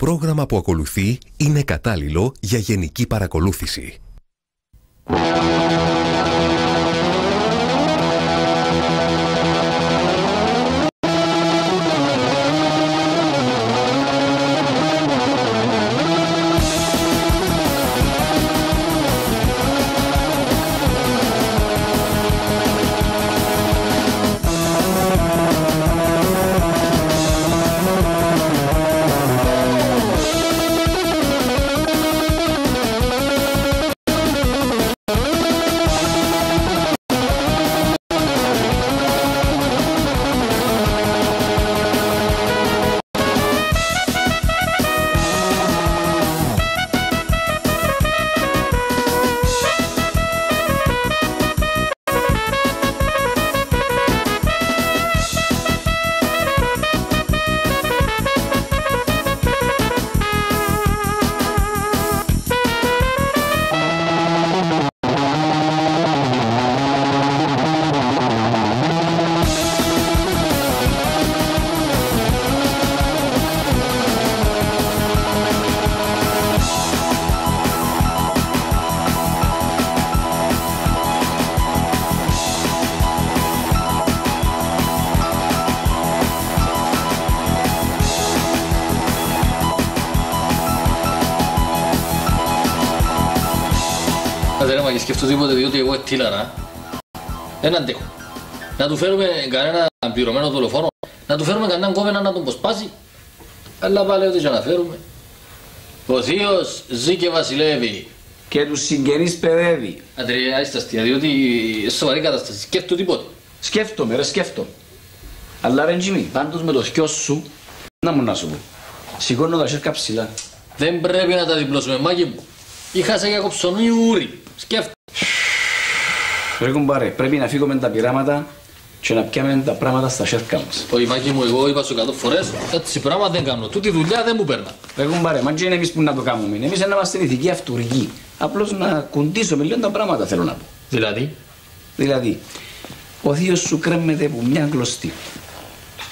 πρόγραμμα που ακολουθεί είναι κατάλληλο για γενική παρακολούθηση. Άντε ρε μα και σκεφτώ τίποτε διότι εγώ ετήλαρα δεν αντέχω. Να του φέρουμε κανένα πληρωμένο δολοφόνο, να του φέρουμε κανέναν κόμενα να τον ποσπάσει. Αλλά πάλι ό,τι και να φέρουμε. Ο θείος ζει και βασιλεύει. Και τους συγγενείς παιδεύει. Άντε ρε άιστα αστεία διότι είναι σοβαρή κατάσταση. Σκέφτω τίποτε. Σκέφτομαι ρε σκέφτομαι. Αλλά ρε Τζιμί, πάντως με το θκιό σου, να μου να σου πω. Σηκώνω τα σέρκα ψηλά. Δεν πρέπει να τα διπλώσουμε μάκι μου. Είχα σε κακοψωνού ούρι. Σκέφτομαι. Ρε κουμπάρε, πρέπει να φύγουμε τα πειράματα και να πιάμε τα πράγματα στα σέρκα μας. Όχι μάκι μου, εγώ είπα σου 100 φορές, έτσι πράγμα δεν κάνω. Τούτη δουλειά δεν μου παίρνα. Ρε κουμπάρε, μα και είναι εμείς που να το κάνουμε. Εμείς να είμαστε ηθικοί αυτούργοι. Απλώς να κουντήσουμε λίγο τα πράγματα θέλω να πω. Δηλαδή, Δηλαδή, ο θείος σου κρέμεται από μια κλωστή.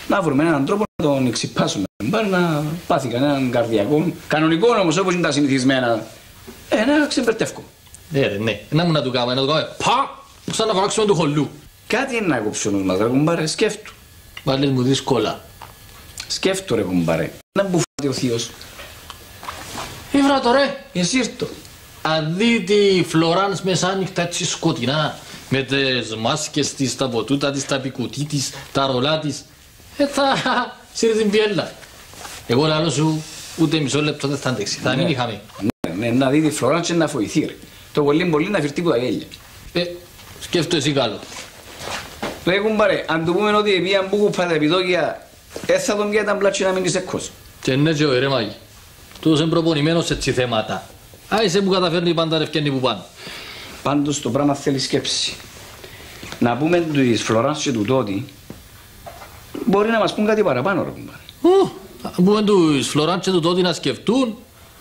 Να βρούμε έναν τρόπο να τον ξυπάσουμε. Μπορεί να πάθει κανέναν καρδιακό. Κανονικό όμως όπως είναι τα συνηθισμένα. Ε, να ξεμπερτεύκω. Ναι ρε, ναι. Να μου να του κάνουμε, να του κάνουμε. Πα! Σαν να φωνάξουμε του χολού. Κάτι είναι να κόψει ο νους μας, ρε κουμπάρε, σκέφτου. Βάλες μου δύσκολα. Σκέφτου ρε κουμπάρε. Να μπουφάται ο θείος. Ήβρα το ρε. Εσύ ήρθω. Αν δει τη Φλωράνς μεσάνυχτα έτσι σκοτεινά, με τις μάσκες της, τα ποτούτα της, τα πικουτί της, τα ρολά της, ε, θα σύρει την πιέλα. Εγώ λαλώ σου, ούτε μισό λεπτό δεν θα αντέξει. Θα μην είχαμε. Ναι, ναι, να δει τη φλωρά και να φοηθεί ρε. Το πολύ πολύ να φυρτεί που τα γέλια. Ε, σκέφτο εσύ καλό. Ρε κουμπάρε, αν του πούμε ότι επίαν που κουπά τα επιδόκια, δεν θα τον πιάει τα μπλάτσι να μείνει σεκός. Και ναι και ο ρε μάγι. Τούτος είναι προπονημένος σε έτσι θέματα. Άισε που καταφέρνει πάντα ρευκένει που πάνε. Πάντως το πράγμα θέλει σκέψη. Να πούμε της Φλωράνς και του τότε, μπορεί να μας πούν κάτι παραπάνω ρε κουμπάρε. Ου, αν πούμε τους Φλωράντσε του τότε να σκεφτούν,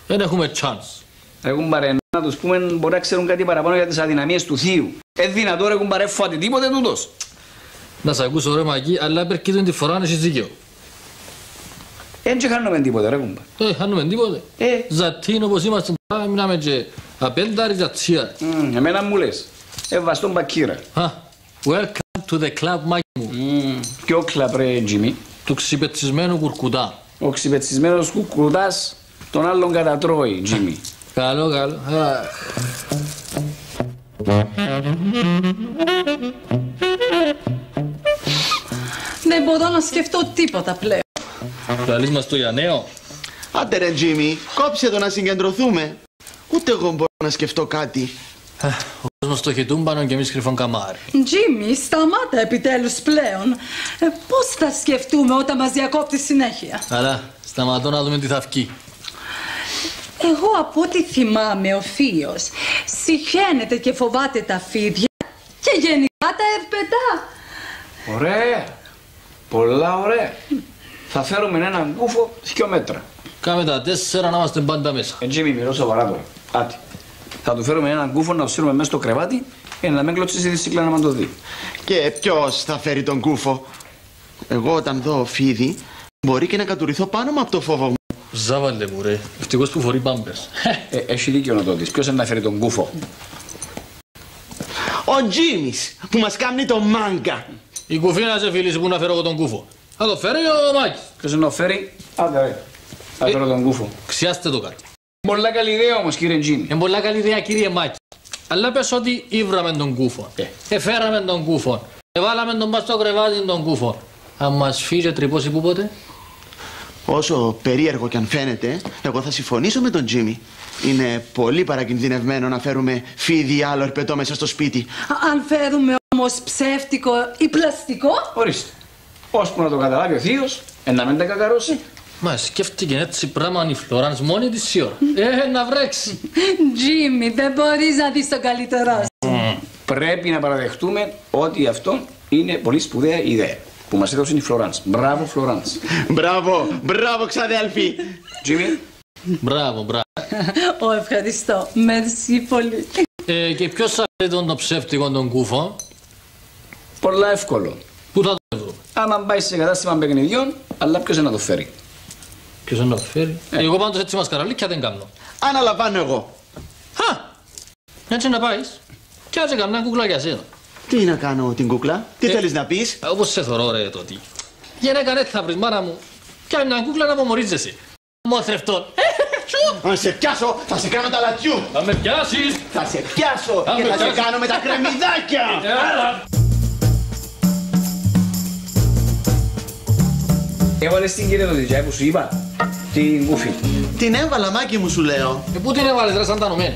δεν έχουμε chance. Ρε κουμπάρε, να τους πούμε μπορεί να ξέρουν κάτι παραπάνω για τις αδυναμίες του θείου. Ε, δυνατό ρε κουμπάρε, φάτε τίποτε τούτος. Να σ' ακούσω ρε μαγί, αλλά περκείτουν τη φορά να έχεις δίκιο. Δεν και χάνουμε τίποτε ρε κουμπάρε. Ε, χάνουμε τίποτε. Ε. Ζατίν όπως είμαστε τώρα, μιλάμε και απένταρι ζατσία. Μμ, εμένα μου λες, ε, βαστόν μπακύρα. Α, welcome to the club, μάγι μου. Μμ, Ποιο κλαπ ρε Τζιμί. Του ξυπετσισμένου κουρκουτά. Ο ξυπετσισμένος κουκουρδάς τον άλλον κατατρώει, Τζιμί. Καλό, καλό. Α, Δεν μπορώ να σκεφτώ τίποτα πλέον. Λαλείς μας το για νέο. Άντε ρε Τζίμι, κόψε το να συγκεντρωθούμε. Ούτε εγώ μπορώ να σκεφτώ κάτι. Α, Ο κόσμος το χετούμπανο και εμείς κρυφόν καμάρι. Τζίμι, σταμάτα επιτέλους πλέον. Ε, πώς θα σκεφτούμε όταν μας διακόπτει συνέχεια; Αλλά σταματώ να δούμε τι θα βγει. Εγώ από ό,τι θυμάμαι ο Θείος συχαίνεται και φοβάται τα φίδια και γενικά τα ευπετά. Ωραία. Πολλά ωραία. Θα φέρουμε έναν κούφο δυο μέτρα. Κάμε τα τέσσερα να είμαστε πάντα μέσα. Ε, Τζίμι, μιλώ σοβαρά τώρα. Άτι. Θα του φέρουμε έναν κούφο να του στείλουμε μέσα στο κρεβάτι για να μην κλωτσίσει τη σύκλα να μας το δει. Και ποιος θα φέρει τον κούφο; Εγώ όταν δω φίδι, μπορεί και να κατουριθώ πάνω μου από το φόβο μου. Ζάβαλε μου ρε, ευτυχώς που φορεί μπάμπερς. Ε, έχει δίκιο ο Τότης. Ποιος να φέρει τον κούφο; Ο Τζίμις που μας κάνει το μάγκα. Η κουφή να σε φίλησε που να φέρω εγώ τον κούφο. Θα το φέρει ο Μάκης. Ποιος να το φέρει. Άντε ρε. Θα φέρω τον κούφο. Ξιάστε το κάτι. Πολλά καλή ιδέα όμως κύριε Τζίμι. Είναι πολλά καλή ιδέα κύριε Μάκη. Αλλά πες ότι ήβραμε τον κούφο. Ε. Εφέραμε τον κούφο. Εβάλαμε τον πας στο κρεβάτι τον κούφο. Αν μας φύγει και τρυπώσει που πότε; Όσο περίεργο κι αν φαίνεται, εγώ θα συμφωνήσω με τον Τζίμι. Είναι πολύ παρακινδυνευμένο να φέρουμε φίδι ή άλλο ερπετό μέσα στο σπίτι. Α- Αν φέρουμε όμως ψεύτικο ή πλαστικό; Ορίστε. Ώσπου να το καταλάβει ο θείος, ε, να μην τα κακαρώσει. Μα σκέφτηκε έτσι πράγμα η Φλωράνς μόνη της η ώρα. Ε, να βρέξει. Τζίμι, δεν μπορείς να δεις το καλύτερό σου. Πρέπει να παραδεχτούμε ότι αυτό είναι πολύ σπουδαία ιδέα που μας έδωσε η Φλωράνς. Μπράβο Φλωράνς. Μπράβο, μπράβο ξαδέλφοι. Τζίμι, Μπράβο, μπράβο. Ω, ευχαριστώ. Μερσή πολύ. Ε, και ποιος θα φέρει τον το ψεύτικο τον κούφο; πολλά εύκολο. Πού θα το βρούμε. Άμα πάει σε κατάστημα παιχνιδιών, αλλά ποιος να το φέρει; Ποιος θα το φέρει; Εγώ πάντως έτσι μασκαραλίκια δεν κάνω. Αναλαμβάνω εγώ. Χα! Έτσι να πάεις. Κι άτσε καμιά κουκλά για σένα. Τι να κάνω την κούκλα, τι Ε. θέλεις να πεις; Ε, Όπως σε θωρώ ρε το τι. Γενέκα ρε θα βρεις μάνα μου. Κι αν μια κούκλα να απομορίζεσαι. Μόθρευτον. Αν σε πιάσω, θα σε κάνω τα λατιού. Θα με πιάσεις. Θα σε πιάσω Αν και με θα σε πιάσεις. κάνω με τα κρεμμυδάκια. Έλα. Έβαλες την κύριε Δοντιτζάη που σου είπα, την κούφη. Την έβαλα μάκι μου σου λέω. Ε, πού την έβαλες ρε σαν τα νομένη.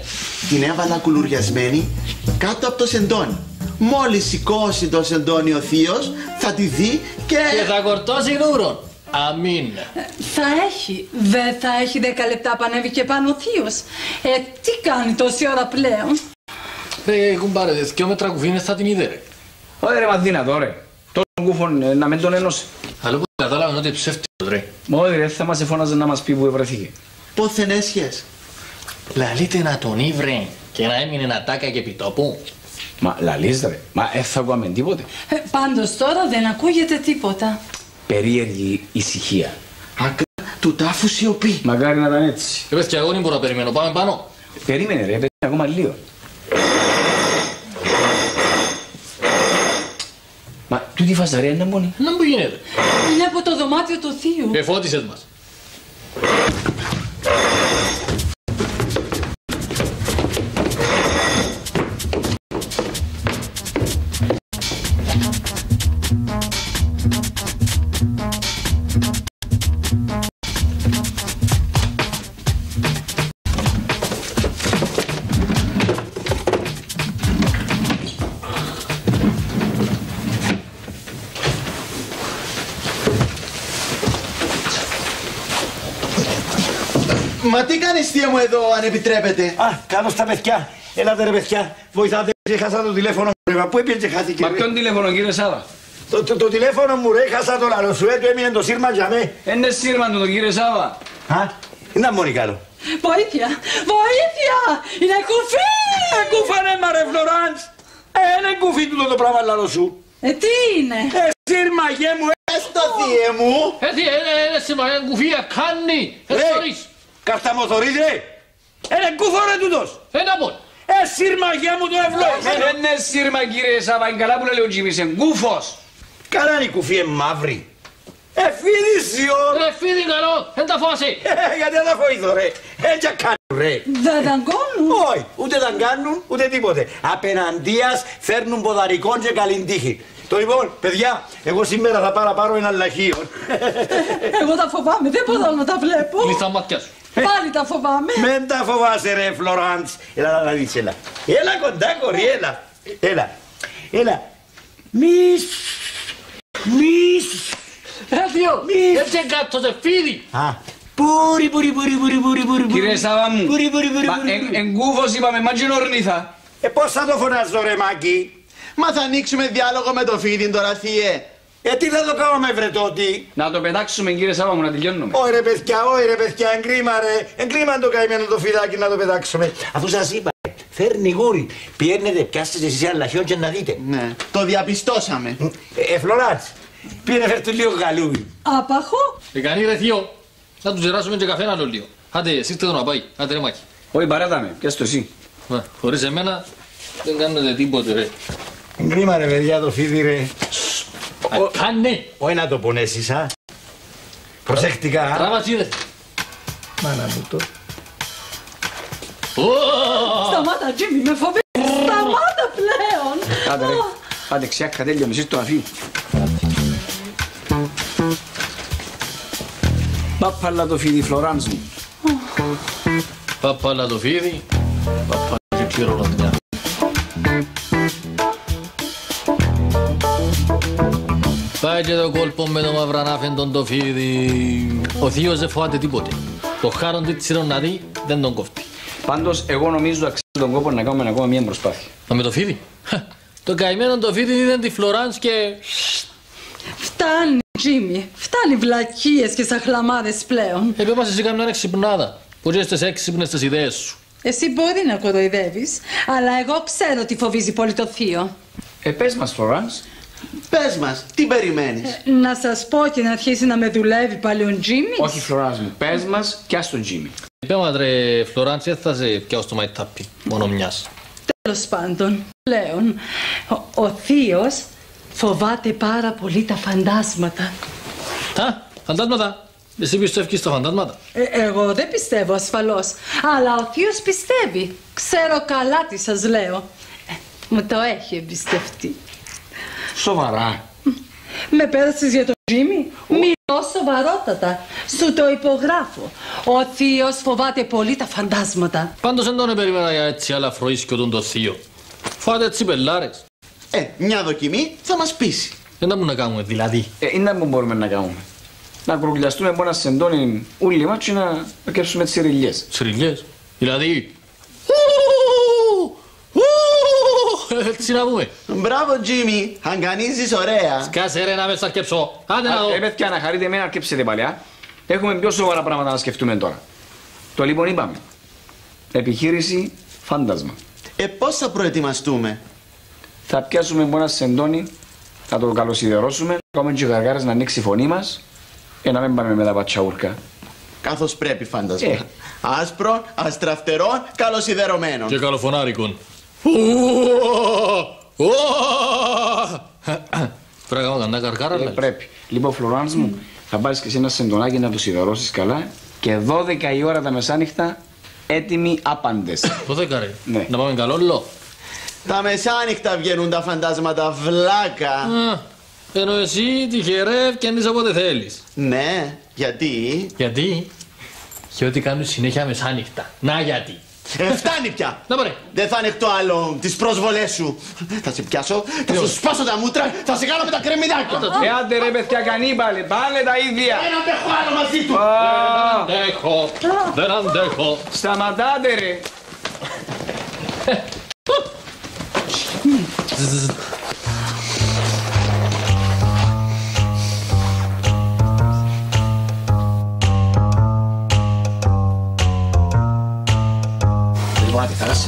Την έβαλα κουλουριασμένη κάτω από το σεντόνι. Μόλις σηκώσει το σεντόνι ο θείος, θα τη δει και... Και θα κορτώσει γνούρον. Αμήν. Θα έχει. Δεν θα έχει 10 λεπτά που ανέβηκε πάνω ο θείος. Ε, τι κάνει τόση ώρα πλέον; Ρε κουμπάρε, δυο μέτρα κουφίνες θα την είδε ρε. Όχι ρε μα δύνατο ρε. Τον κούφον ε, να μην τον ένωσε. Αλλά που κατάλαβαν ότι ψεύτικος ρε. Μόλι ρε θα μας εφώναζε να μας πει που βρεθήκε. Πόθεν έσχες. Λαλείτε να τον ήβρε και να έμεινε να τάκα και επιτόπου. Μα λαλείς ρε, μα δεν θα ακούαμε τίποτε. Ε, πάντως τώρα δεν ακούγεται τίποτα. Περίεργη ησυχία. Άκρα του τάφου σιωπή. Μακάρι να ήταν έτσι. Ε, πες και εγώ δεν μπορώ να περιμένω. Πάμε πάνω. Περίμενε ρε, περίμενε ακόμα λίγο. Μα τούτη φασαρία είναι μόνη. Να μου γίνεται. Είναι από το δωμάτιο του θείου. Ε, φώτισες μας. Μα τι κάνεις θεία μου εδώ αν επιτρέπετε. Α, κάνω στα παιδιά. Έλατε ρε παιδιά, βοηθάτε με, χάσα το τηλέφωνο μου. ρε. Μα πού έπιε και χάθηκε Μα ρε. ποιον τηλέφωνο κύριε Σάβα; Το, το, το τηλέφωνο μου ρε, χάσα το λαλό σου, έτου έμεινε το σύρμα για με. Είναι σύρμα του τον κύριε Σάβα. Α, είναι μόνοι καλό. Βοήθεια! Βοήθεια! Είναι κουφί! Ε, κούφανε μα ρε Φλωράντς. Ε, είναι κουφί του το πράγμα λαλό σου. Ε, τι είναι! Ε, σύρμα γε μου, ε, Στο θεία μου. Ε, τι, ε, ε, ε, σημασία κουφία κάνει. Ε, Ρε. θωρείς. καρταμοθωρείς ρε. Ε, είναι κούφο ρε τούτος. Ε, να πω. Ε, σύρμα γε μου το ευλόγησε. Δεν είναι σύρμα κύριε Σάβα, είναι καλά που λέει ο Τζίμις, είναι γκούφος. Καλά είναι η κουφή, ε, μαύρη. Ε, φίδισιο. Ρε, φίδι καλό. Δεν τα φάσει. Ε, γιατί δεν τα φοηθώ ρε. Ε, για κάνουν ρε. Δεν δαγκώνουν! Όχι, ούτε τα κάνουν, ούτε τίποτε. Απέναντίας φέρνουν ποδαρικών και καλήν τύχη. Το λοιπόν, παιδιά, εγώ σήμερα θα πάρω, πάρω ένα λαχείο. Εγώ τα φοβάμαι, δεν μπορώ να τα βλέπω. Κλείς τα μάτια σου. Πάλι τα φοβάμαι. Μεν τα φοβάσαι ρε Φλωράντς. Έλα να δεις, έλα. Έλα κοντά κορί, έλα. Έλα. Έλα. Μης. Μης. Ε, δύο. Μη. Έτσι κάτω σε φίδι. Α. Πούρι, πούρι, πούρι, πούρι, πούρι, πούρι. Κύριε Σάβα μου, Πούρι, πούρι, πούρι, μα πούρι, εν- πούρι. εν γκούφος είπαμε, μα και είναι ορνήθα. Ε, πώς θα το φωνάζω ρε Μάκη; Μα θα ανοίξουμε διάλογο με το φίδι τώρα θεία. Ε, τι θα το κάνουμε βρε τότε. Να το πετάξουμε κύριε Σάβα μου, να τελειώνουμε. Όχι ρε παιδιά, όχι ρε παιδιά, εγκρίμα ρε. Εγκρίμα το καημένο το φιδάκι να το πετάξουμε. Αφού σας είπα, ρε, φέρνει γούρι. Πιέρνετε, πιάστε εσείς ένα λαχιόν και να δείτε. Ναι, το διαπιστώσαμε. Ε, ε Φλωράτς, πήγαινε φέρ του λίγο γαλούι. Άπαχο! Ε, κάνει ρε θείο. Να τους ζεράσουμε και καφέ άλλο λίγο. Άντε, σύρτε το να πάει. Άντε ρε Μάκη. Όχι παρέτα με, πιάσ' το εσύ. Μα, Χωρίς εμένα δεν κάνετε τίποτε ρε. Κρίμα ρε παιδιά το φίδι ρε. Α, Κάνε! Όχι να το πονέσεις, α. Προσεκτικά, α. Τράβα τσίδε. Μάνα μου το. Σταμάτα, Τζίμι, με φοβίζεις. Σταμάτα πλέον. Άντε ρε, άντε ξιάκα τέλειο, μισείς το αφή. Πάπαλα το φίδι Φλωράνς μου. Παπάλα το φίδι. Παπάλα και κληρονομιά. Πάει και το κόλπο με το μαυρανάφεντον το φίδι. Ο θείος δεν φοβάται τίποτε. Το χάρον του τσιρών να δει δεν τον κόφτει. Πάντως, εγώ νομίζω αξίζει τον κόπο να κάνουμε ακόμα μια προσπάθεια. Μα με το φίδι. Χα, Το καημένο το φίδι είδε τη Φλωράνς και... Φτάνει, Τζίμι. Φτάνει βλακίες και σαχλαμάδες πλέον. Επέμας εσύ καμιά εξυπνάδα. Που είσαι στις έξυπνες τις ιδέες σου. Εσύ μπορεί να κοροϊδεύεις, αλλά εγώ ξέρω τι φοβίζει πολύ το θείο. Ε, πες μας Φλωράνς. Πες μας, τι περιμένεις; Να σας πω και να αρχίσει να με δουλεύει πάλι ο Τζίμι. Όχι Φλωράνς μου, πες μας και ας τον Τζίμι. Επέμας ρε Φλωράνς, δεν θα σε πιάω στο μαϊτάπι. Μόνο μιας. Τέλος πάντων, πλέον, ο, ο θείος φοβάται πάρα πολύ τα φαντάσματα. Α, φαντάσματα. Εσύ πιστεύεις στα φαντάσματα. Ε, εγώ δεν πιστεύω ασφαλώς, αλλά ο θείος πιστεύει. Ξέρω καλά τι σας λέω. Ε, μου το έχει εμπιστευτεί. Σοβαρά. Με πέρασες για τον Τζίμι; Μιλώ σοβαρότατα. Σου το υπογράφω. Ο θείος φοβάται πολύ τα φαντάσματα. Πάντως δεν τον περίμενα για έτσι άλλα φροίσκιο τον το θείο. Φάτε έτσι πελάρες. Ε, μια δοκιμή θα μας πείσει. Δεν θα μου να κάνουμε δηλαδή. Ε, είναι που μπορούμε να κάνουμε. Να κουρουλιαστούμε μόνο σε εντόνι ούλοι μας και να να κέψουμε τις ρηλιές. Συριλιές. Δηλαδή... Έτσι να πούμε. Μπράβο, Τζίμι, αγκανίζεις ωραία. Κάσε ρε να με σαρκέψω. Άντε να Ε, δω. παιδιά, να χαρείτε εμένα, αρκέψετε παλιά. Έχουμε πιο σοβαρά πράγματα να σκεφτούμε τώρα. Το λοιπόν είπαμε. Επιχείρηση φάντασμα. Ε, πώς θα προετοιμαστούμε; Θα πιάσουμε μόνο ένα σεντόνι, θα το καλοσιδερώσουμε, να κάνουμε και γαργάρες να ανοίξει η φωνή μας, ε, να μην πάμε με τα πατσαούρκα. Καθώς πρέπει, φάντασμα. Ε. Άσπρο, αστραφτερό, καλοσιδερωμένο. Και καλοφωνάρικον. Πρέπει να κάνω κανένα καρκάρα. Ε, λες. πρέπει. Λοιπόν, Φλωράνς μου, θα πάρεις και εσύ ένα σεντονάκι να το σιδερώσεις καλά και 12 η ώρα τα μεσάνυχτα έτοιμοι άπαντες. Το δέκα ρε. Ναι. Να πάμε καλόλο. Τα μεσάνυχτα βγαίνουν τα φαντάσματα βλάκα. Α, Ενώ εσύ τυχερεύ και ανείς όποτε θέλεις. Ναι, γιατί; Γιατί; Γιατί κάνουν συνέχεια μεσάνυχτα. Να γιατί; Ε, φτάνει πια. Να πάρε. Δεν θα ανοιχτώ άλλο τις προσβολές σου. Θα σε πιάσω, θα σου σπάσω τα μούτρα, θα σε κάνω με τα κρεμμυδάκια. Ε, άντε ρε παιδιά, κανίμπαλε, πάλι τα ίδια. Δεν αντέχω άλλο μαζί του. Α, Αντέχω. Δεν αντέχω. Σταματάτε ρε.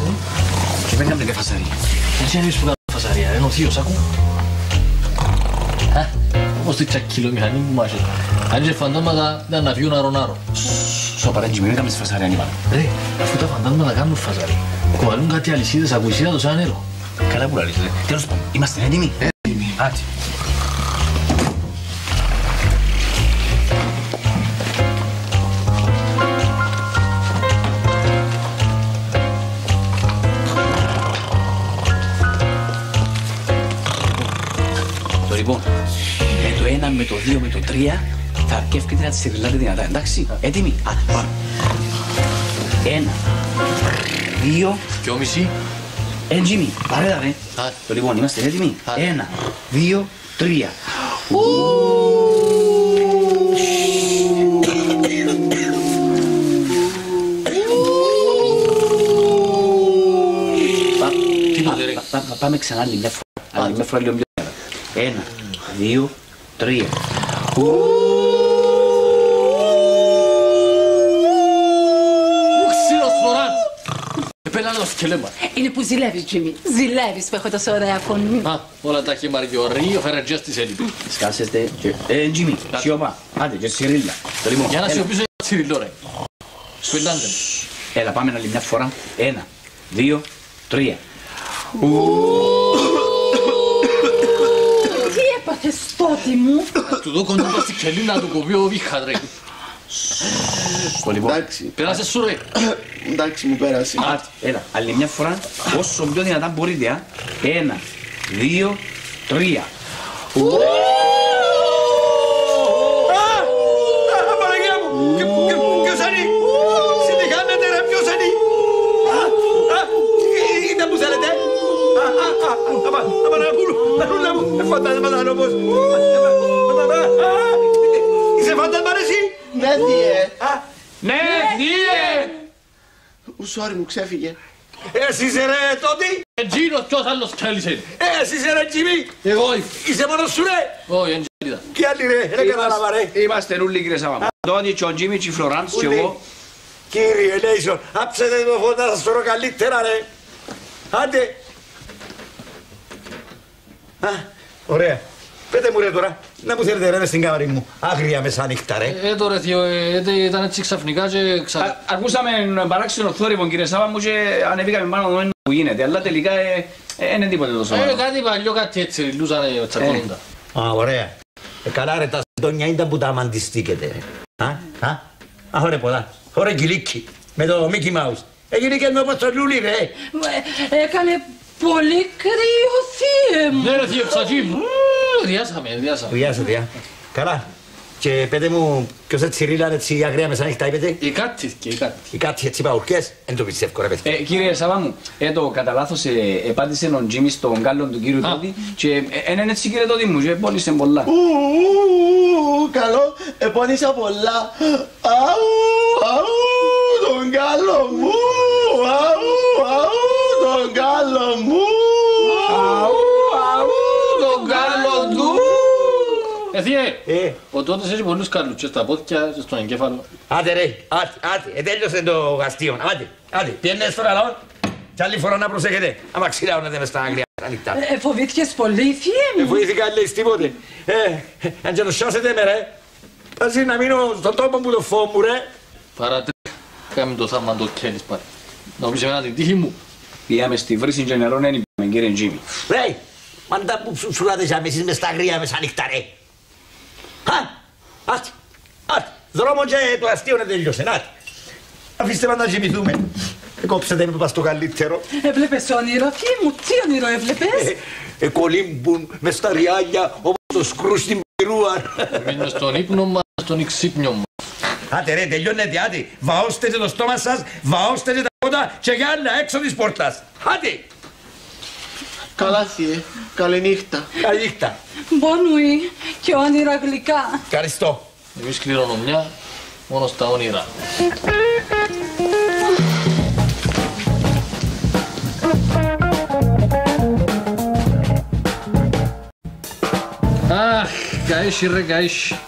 Λοιπόν, άντε, θα κάτσε. Και δεν κάνετε φασαρία. Έτσι είναι που κάνω φασαρία, ρε, είναι ο θείος, ακού. Α, Όπως τη τσακυλομηχανή μου μάχες. Αν είσαι φαντάματα, ήταν να βγουν αρονάρο. Σοπαρά, Τζιμί, δεν κάνετε φασαρία, ανήπα. Ρε, αφού τα φαντάσματα κάνουν φασαρία. Κουβαλούν κάτι αλυσίδες από ισίδα το σαν νερό. Καλά που λαλείς, ρε. Τέλος πάντων, είμαστε έτοιμοι. Έτοιμοι. Άτσι. με το 2, με το 3, θα αυτή να τις συρριλάτε δυνατά, εντάξει; Έτοιμοι; Α, πάμε. Ένα, δύο... Δυόμιση. Ε, Τζίμι, πάρε τα ρε. Το λοιπόν, είμαστε έτοιμοι; Ένα, δύο, τρία. Πάμε ξανά άλλη μια φορά. Άλλη μια φορά λίγο πιο Ένα, δύο, τρία. Ούξιλος φοράς. Επέλα το σκελέμα. Είναι που ζηλεύεις, Τζίμι. Ζηλεύεις που έχω τόσο ωραία φωνή. Α, όλα τα έχει μαριωρεί, ο Φερετζές της έλειπε. Σκάσετε και... Ε, Τζίμι, σιωπά. Άντε, και σιρίλα. Το λοιπόν, Για να έλα. σιωπήσω τσιριλό ρε. Σπελάντε. Έλα, πάμε άλλη μια φορά. Ένα, δύο, τρία. Τι έπαθες τότε μου. Του δω κοντά πας στην κελή να του κοπεί ο βήχα ρε. Λοιπόν, Εντάξει, Πέρασε σου ρε. εντάξει μου πέρασε. Άτι, έλα, άλλη μια φορά. Όσο πιο δυνατά μπορείτε, α. Ένα, δύο, τρία. Παναγία μανούλα μου, ε, φαντάσμα θα είναι πως. Είσαι φαντάσμα ρε εσύ! Ναι, διε. Ναι, διε! Ο sorry μου ξέφυγε. Εσύ είσαι ρε τότε! Εντζίνος ποιος άλλος θέλησε. Εσύ είσαι ρε Τζιμί! Εγώ Είσαι μόνος σου ρε! Όχι, εντζίνητα. Και άλλοι ρε, δεν κατάλαβα ρε! Είμαστε όλοι κύριε Σαββαμά. Τότε και ο Τζίμι και η Φλωράντς και Ούλοι. εγώ. Κύριε Λέισον, άψετε το φώτα να σας φέρω καλύτερα ρε! Άντε! Α, ωραία. Πέτε μου ρε τώρα, να μου θέλετε ρε μες στην κάμαρη μου. Άγρια μεσάνυχτα ρε. Ε, το ρε θείο, ε, ε, ήταν έτσι ξαφνικά και ξα... Α- Ακούσαμε παράξενο θόρυβο κύριε Σάβα μου και ανεβήκαμε πάνω να δούμε που γίνεται. Αλλά τελικά ε, ε, είναι τίποτε τόσο Ε, σοβαρό. κάτι παλιό, κάτι έτσι, λούσανε τσακώνοντας. Α, ωραία. Ε, καλά ρε, τα συντόνια ήταν που τα αμαντιστήκετε ρε. Α, α, α, ωραία πολλά. Ωραία κυλίκι, με το Mickey Mouse. Έγινε και με όπως το λούλι ρε. Ε, Έκανε πολύ κρύο θύε μου. Ναι ρε θείο, ψαχή μου. Διάσαμε, διάσαμε. Γεια σου, διά. Καλά. Και πέτε μου, ποιος έτσι ρίλαν έτσι αγρία μεσάνυχτα είπετε; Η κάτι, και η κάτι. Οι κάτι έτσι παουρκές, δεν το πιστεύω ρε παιδιά. Ε, κύριε Σαββά μου, ε, το κατά λάθος ε, επάντησε ο Τζίμι στον γκάλον του κύριου Α. Τότι και ε, είναι έτσι κύριε Τότι μου και πόνισε πολλά. Ου, ου, ου, Καλό, επώνυσα πολλά. Αου, αου, τον κάλο μου. Αου, αου, τον κάλο μου. Αου, αου, τον γκάλον του. Ε, θείο, Ε, ο τότε έχει πολλούς καλούτσες στα πόδια και στον εγκέφαλο. άντε ρε, άντε, άντε, ε, τέλειωσε το γαστείο. Άντε, άντε, πιένε στο λαό. Κι άλλη φορά να προσέχετε, άμα ξυλάωνετε μες στα αγρία ανοιχτά. Ε, Φοβήθηκες πολύ θύε Δεν μου. βοήθηκα λέει τίποτε. Ε, αν και το σώσετε με ρε. Πας να μείνω στον τόπο που το φω μου ρε. Παρατρέχα, κάμε το θαύμα το κέλης πάλι. Νομίζεις εμένα την τύχη μου. Πήγαμε στη βρύση και νερό δεν είπαμε κύριε Τζίμι. Ρε, μαντά που σου σουλάτε για εσείς μες στα αγρία μες ανοιχτά ρε. Α, άτε, άτε, δρόμο και το αστείο να τελειώσει, άτε. Αφήστε μας να κοιμηθούμε. Ε, Κόψετε με πας το καλύτερο. Έβλεπες όνειρο θύε μου. Τι όνειρο έβλεπες; Ε, κολύμπουν μες στα ριάλια όπως το σκρού στην πυρούα. Εμείς μες στον ύπνο μας, στον εξύπνιο μας. Άντε ρε, τελειώνετε, άντε. Βαώστε και το στόμα σας, βαώστε και τα πότα και για άλλα έξω της πόρτας. Άντε, Καλά, θύε. Καληνύχτα. καλή νύχτα. Μπονουί και όνειρα γλυκά. Ευχαριστώ. Εμείς κληρονομιά, μόνο στα όνειρα. Αχ, καίσι ρε καίσι.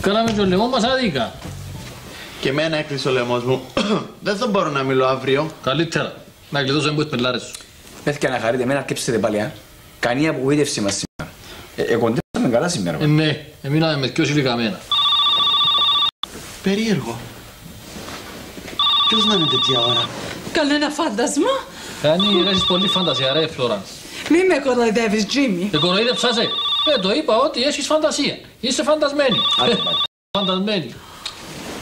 Κάναμε και ο λαιμό μας άδικα. Και εμένα έκλεισε ο λαιμός μου. Δεν θα μπορώ να μιλώ αύριο. Καλύτερα. Να κλειδώσω εμπούς πελάρες σου. Πέθηκε να χαρείτε, μην αρκέψετε πάλι. α. Κανεί απογοήτευση μας σήμερα. Ε, ε, κοντέψαμε καλά σήμερα. Ε, ναι, εμείναμε με δυο ηλικαμένα. Περίεργο. Ποιος να είναι τέτοια ώρα; Κανένα φάντασμα. Κάνει ρε, έχεις πολύ φαντασία ρε Φλωράνς. Μη με κοροϊδεύεις, Τζίμι. Ε, κοροϊδεύσα σε. Ε, το είπα ότι έχεις φαντασία. Είσαι φαντασμένη. Άντε, Ε, πάλι. Φαντασμένη.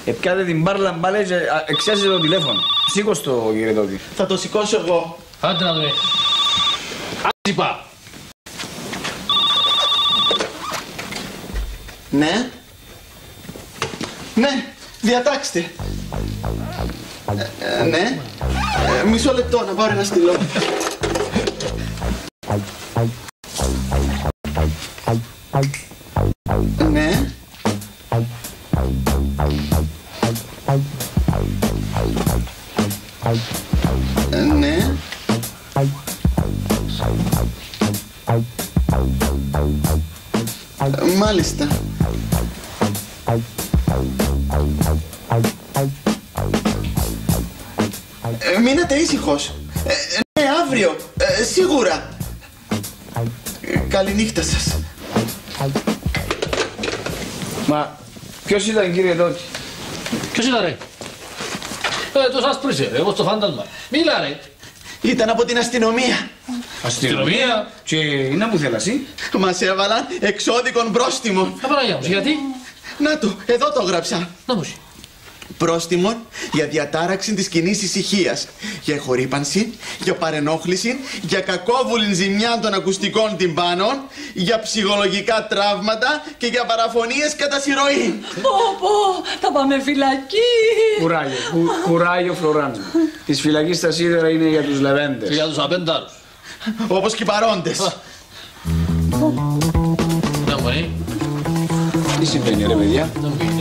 Ε, πιάτε την μπάρλα μπάλες και α, εξιάσε το τηλέφωνο. Σήκω το κύριε Τότι. Θα το σηκώσω εγώ. Άντε να δούμε. Ας είπα. Ναι. Ναι, διατάξτε. Ε, ε, ναι. Ε, μισό λεπτό να πάρω ένα στυλό. Ναι. Μάλιστα. Ε, μείνετε ήσυχος. Ε, ε, ναι, αύριο. Ε, σίγουρα. Ε, καληνύχτα σας. Μα ποιος ήταν κύριε Τότι. Ποιος ήταν ρε; Ε, το σας πρίσε ρε, εγώ στο φάντασμα. Μίλα ρε. Ήταν από την αστυνομία. Αστυνομία. Και είναι που θέλα εσύ. Μας έβαλαν εξώδικον πρόστιμο. Απαραγιά μου, γιατί; Να το, εδώ το έγραψα. Να μου σου. Πρόστιμο για διατάραξη της κοινή ησυχίας, για χορύπανση, για παρενόχληση, για κακόβουλη ζημιά των ακουστικών τυμπάνων, για ψυχολογικά τραύματα και για παραφωνίες κατά συρροή. Πω πω, θα πάμε φυλακή. Κουράγιο, κου, κουράγιο Φλωράνο. Της φυλακής στα σίδερα είναι για τους Και λεβέντες. για τους απένταρους. Όπως και οι παρόντες. Να μου είναι. Τι συμβαίνει, ρε παιδιά; Να μου είναι.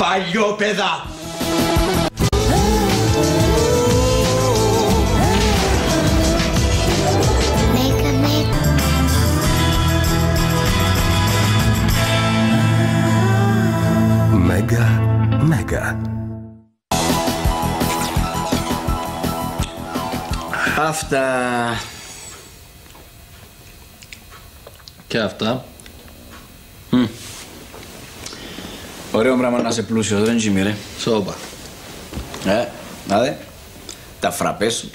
Θείε, Παλιό παιδά. Make a make Μέγα Μέγα. Αυτά. Και αυτά. Ωραίο πράγμα να είσαι πλούσιος, δεν τζιμί, ρε. Σόπα. Ε, να δε. Τα φραπές σου,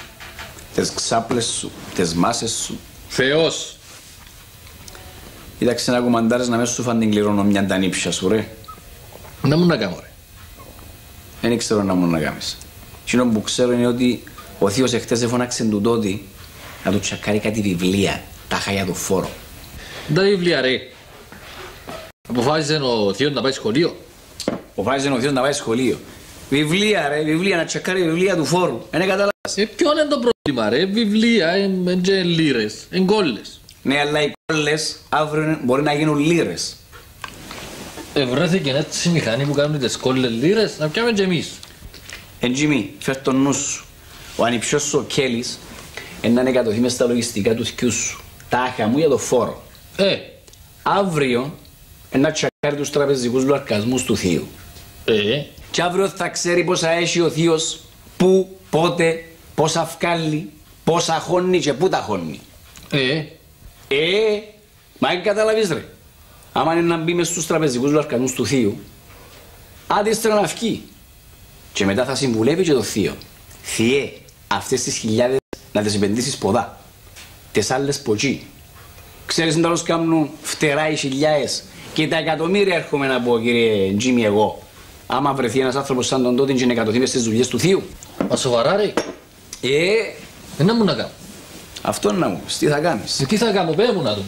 τις ξάπλες σου, τις μάσες σου. Θεός. Κοίταξε να κουμαντάρεις να μέσα σου φαν την κληρονομιά τα νύψια σου, ρε. Να μου να κάνω ρε. Δεν ξέρω να μου να κάνεις. Εκείνο που ξέρω είναι ότι ο θείος εχθές έφωναξε του τότε να του τσακάρει κάτι βιβλία, τα χάγια του φόρο. Τα βιβλία ρε. Αποφάσισε ο θείος να πάει σχολείο. Αποφάσισε ο θείος να πάει σχολείο. Βιβλία ρε, βιβλία, να τσακάρει βιβλία του φόρου. Δεν καταλάβεις. Ε, ποιο είναι το πρόβλημα ρε; Βιβλία, εν και λίρες, εν κόλλες. Ναι, αλλά οι κόλλες αύριο μπορεί να γίνουν λύρες. Ευρέθηκε έτσι η μηχανή που κάνουν τις κόλλες λίρες, να πιάμε και εμείς. Εν Τζιμί, φέρ το νους σου. Ο ανιψιός σου ο Κέλλης είναι να εκατοθεί μες στα λογιστικά του θκιού σου. Τάχα μου για το φόρο. Ε, Αύριο να τσακάρει τους τραπεζικούς λογαριασμούς του θείου. ε, Και αύριο θα ξέρει πόσα έχει ο θείος, πού, πότε, πόσα βγάλει, πόσα χώνει και πού τα χώνει. ε, Ε, μα δεν καταλαβείς ρε. Άμα είναι να μπει μες στους τραπεζικούς λογαριασμούς του θείου, άντε ύστερα να βγει. Και μετά θα συμβουλεύει και το θείο. Θείε, αυτές τις χιλιάδες να τις επενδύσεις ποδά. Τις άλλες ποτσί. Ξέρεις να κάνουν φτερά οι χιλιάδες και τα εκατομμύρια έρχομαι να πω κύριε Τζίμι εγώ. Άμα βρεθεί ένας άνθρωπος σαν τον τότε και να εκατοθεί μες στις δουλειές του θείου. μα σοβαρά ρε. Ε, Ε, να μου να κάνω. αυτό να μου πεις, τι θα κάνεις; Ε, τι θα κάνω, πέ μου να δούμε.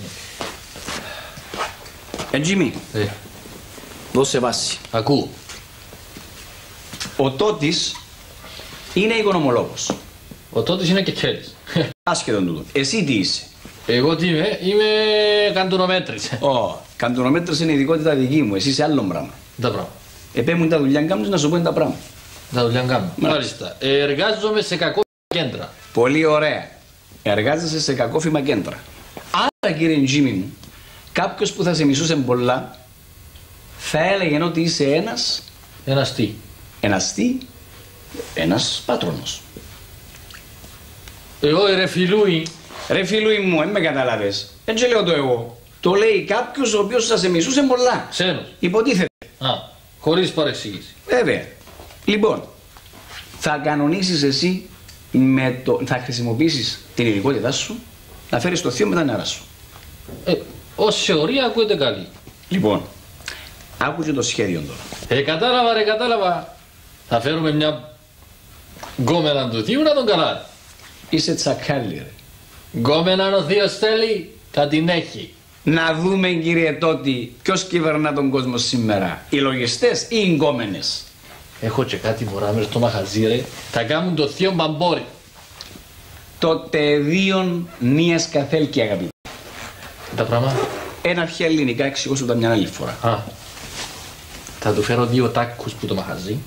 Ε, Τζίμι, Ε, δώσε βάση. ακούω. Ο Τότης είναι οικονομολόγος. Ο τότης είναι και κέλης. Άσχετον τούτο. Εσύ τι είσαι; Εγώ τι είμαι, είμαι καντονομέτρης. Ω, καντονομέτρος είναι ειδικότητα δική μου. Εσύ είσαι άλλο πράγμα. Τα πράγματα. Επέ μου τα δουλειά κάνεις να σου πω τα πράγματα. Τα δουλειά κάνω. Μάλιστα. Ε, Εργάζομαι σε κακό κέντρα. Πολύ ωραία. Εργάζεσαι σε κακόφημα κέντρα. Άρα κύριε Τζίμι μου, κάποιος που θα σε μισούσε πολλά θα έλεγε ότι είσαι ένας, Ένας τι; ένας τι, ένας πάτρονος. Εγώ ρε φιλούι, Ρε φίλοι μου, δεν με καταλάβες. Έτσι λέω το εγώ. Το λέει κάποιος ο οποίος θα σε μισούσε πολλά. ξένος. Υποτίθεται. Α, χωρίς παρεξήγηση. Βέβαια. Λοιπόν, θα κανονίσεις εσύ με το, θα χρησιμοποιήσεις την ειδικότητά σου να φέρεις το θείο με τα νερά σου. Ε, ως θεωρία ακούγεται καλή. Λοιπόν, άκουσε το σχέδιο τώρα. Ε, κατάλαβα ρε, κατάλαβα. Θα φέρουμε μια γκόμενα του θείου να τον καλά. Είσαι τσακάλι ρε. Γκόμενα ο θείος θέλει, θα την έχει. Να δούμε κύριε Τότι ποιος κυβερνά τον κόσμο σήμερα. Οι λογιστές ή οι γκόμενες. Έχω και κάτι μωρά μες στο μαχαζί ρε. Θα κάνουν το θείο μπαμπόρι. Το τεδίον νίας καθέλκη αγαπητοί. Τα πράγματα. Ένα αρχαία ελληνικά εξηγώ σου τα μια άλλη φορά. Α. Θα του φέρω δύο τάκκους που το μαχαζί.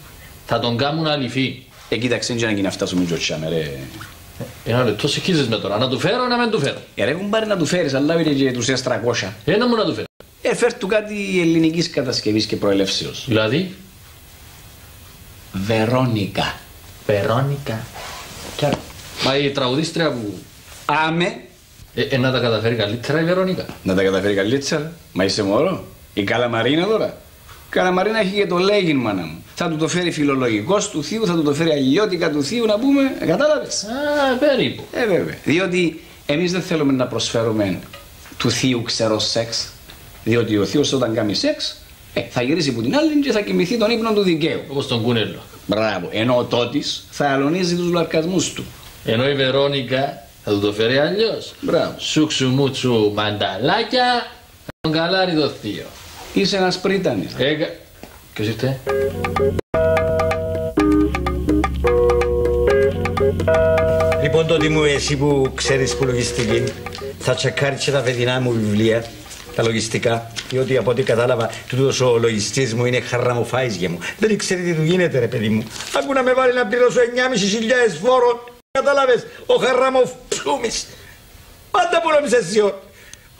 Θα τον κάνουν αληφή. Ε, κοίταξε, δεν να γίνει αυτά σου μην τζοτσάμε ρε. Ένα λεπτό συγχύζεις με τώρα. Να του φέρω να μην του φέρω. Ε, ρε κουμπάρε να του φέρεις, αλλά είναι και τους S300. Ένα μου να του φέρω. Ε, φέρ του κάτι ελληνικής κατασκευής και προελεύσεως. Δηλαδή; Βερόνικα. Βερόνικα. Μα η τραγουδίστρια που. Άμε. Ε, ε, να τα καταφέρει καλύτερα η Βερόνικα. Να τα καταφέρει καλύτερα. Μα είσαι μωρό. Η Καλαμαρίνα τώρα. Η Καλαμαρίνα έχει και το λέγειν, μάνα μου. Θα του το φέρει φιλολογικός του θείου, θα του το φέρει αγιώτικα του θείου, να πούμε. Ε, Κατάλαβες; Α, περίπου. Ε, βέβαια. Διότι εμείς δεν θέλουμε να προσφέρουμε του θείου ξερό σεξ. Διότι ο θείο όταν κάνει σεξ, ε, θα γυρίσει από την άλλη και θα κοιμηθεί τον ύπνο του δικαίου. Όπως τον Κούνελο. Μπράβο. Ενώ ο τότης θα αλωνίζει τους λαρκασμούς του. Ενώ η Βερόνικα θα του το φέρει αλλιώς. Μπράβο. Σούξου μουτσου μανταλάκια, θα τον καλάρει το θείο. Είσαι ένας πρίτανης. Έκα. Ποιος είστε, Λοιπόν, τότε μου εσύ που ξέρεις που λογιστική, θα τσεκάρεις και τα παιδινά μου βιβλία, τα λογιστικά, διότι από ό,τι κατάλαβα, τούτος ο λογιστής μου είναι χαραμοφάιζια μου. Δεν ξέρει τι του γίνεται, ρε παιδί μου. Άκου να με βάλει να πληρώσω 9.500 φόρων. Κατάλαβες, ο χαραμοφψούμης. Πάντα που νόμιζες εσύ, ο-